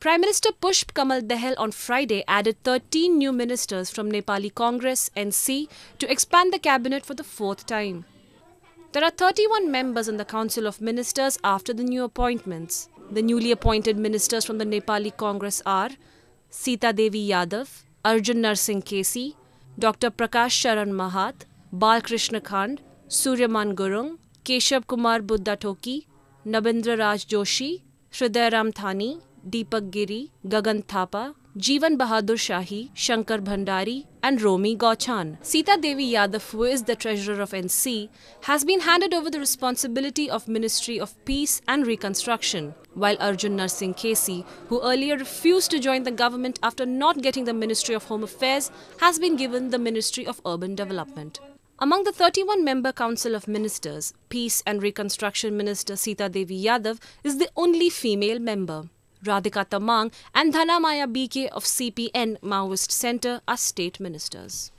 Prime Minister Pushp Kamal Dahal on Friday added 13 new ministers from Nepali Congress NC to expand the cabinet for the fourth time. There are 31 members in the Council of Ministers after the new appointments. The newly appointed ministers from the Nepali Congress are Sita Devi Yadav, Arjun Narsingh KC, Dr. Prakash Sharan Mahat, Balkrishna Khand, Suryaman Gurung, Keshab Kumar Budhathoki, Nabindra Raj Joshi, Hriday Ram Thani, Deepak Giri, Gagan Thapa, Jeevan Bahadur Shahi, Shankar Bhandari, and Romi Gauchan. Sita Devi Yadav, who is the treasurer of NC, has been handed over the responsibility of Ministry of Peace and Reconstruction, while Arjun Narsingh KC, who earlier refused to join the government after not getting the Ministry of Home Affairs, has been given the Ministry of Urban Development. Among the 31 member Council of Ministers, Peace and Reconstruction Minister Sita Devi Yadav is the only female member. Radhika Tamang and Dhanamaya BK of CPN Maoist Centre are state ministers.